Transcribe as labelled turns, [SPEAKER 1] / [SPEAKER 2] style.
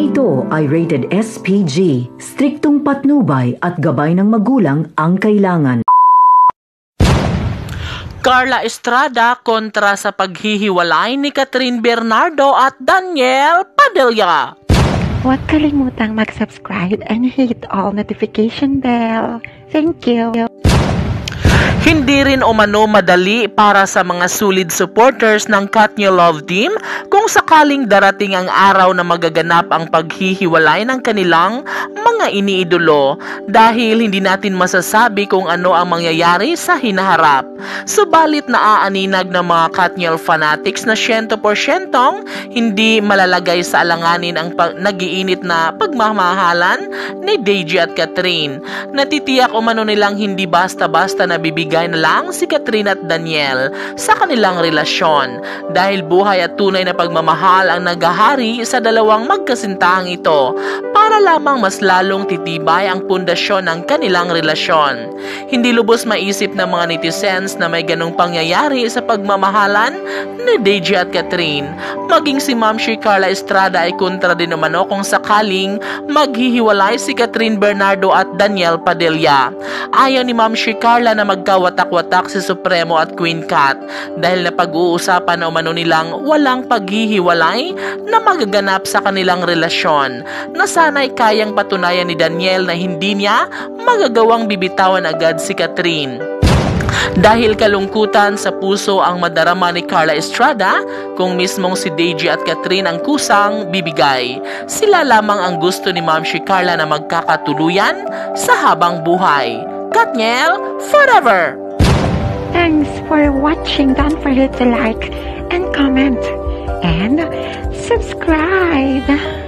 [SPEAKER 1] ito ay rated SPG. Striktong patnubay at gabay ng magulang ang kailangan.
[SPEAKER 2] Carla Estrada kontra sa paghihiwalay ni Catherine Bernardo at Daniel Padilla.
[SPEAKER 3] Huwag kalimutang mag-subscribe and hit all notification bell. Thank you.
[SPEAKER 2] Hindi rin umano madali para sa mga solid supporters ng Katnya Love Team kung sakaling darating ang araw na magaganap ang paghihiwalay ng kanilang mga iniidolo dahil hindi natin masasabi kung ano ang mangyayari sa hinaharap. Subalit naaaninag ng mga Katniel fanatics na 100% hindi malalagay sa alanganin ang nagiinit na pagmamahalan ni Deji at Catherine. Natitiyak umano nilang hindi basta-basta nabibigay na lang si Catherine at Daniel sa kanilang relasyon. Dahil buhay at tunay na pagmamahal ang naghahari sa dalawang magkasintahang ito para lamang mas lalong titibay ang pundasyon ng kanilang relasyon. Hindi lubos maisip ng mga netizens na may ganong pangyayari sa pagmamahalan ni Deji at Catherine. Maging si Ma'am Shi Carla Estrada ay kontra din umano kung sakaling maghihiwalay si Catherine Bernardo at Daniel Padilla. Ayaw ni Ma'am Shi Carla na magkawatak-watak si Supremo at Queen Cat dahil na pag-uusapan na umano nilang walang paghihiwalay na magaganap sa kanilang relasyon na sana'y kayang patunayan ni Daniel na hindi niya magagawang bibitawan agad si Catherine. Dahil kalungkutan sa puso ang madarama ni Carla Estrada kung mismong si Deji at Catherine ang kusang bibigay. Sila lamang ang gusto ni Ma'am si Carla na magkakatuluyan sa habang buhay. Katniel, forever!
[SPEAKER 3] Thanks for watching. Don't forget to like and comment and subscribe.